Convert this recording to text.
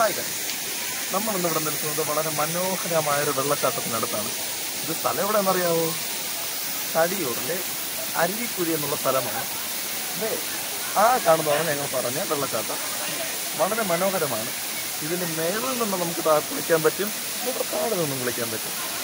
Hi guys നമ്മൾ ഇന്ന് ഇവിടെ നിൽക്കുന്നത് വളരെ മനോഹരമായ ഒരു വെള്ളച്ചാട്ടത്തിനടുത്താണ് ഇത് സ്ഥലം എവിടെയെന്നറിയാവോ? തടിയൂരിലെ അരുവിക്കുഴി എന്നുള്ള സ്ഥലമാണ്. അതെ ആ കാണുന്നതാണ് ഞങ്ങൾ പറഞ്ഞ വെള്ളച്ചാട്ടം. വളരെ മനോഹരമാണ്. ഇതിന് മേളിൽ നിന്ന് നമുക്ക് താഴെ വിളിക്കാൻ പറ്റും ഇവിടെ താഴെ നിന്നും വിളിക്കാൻ പറ്റും.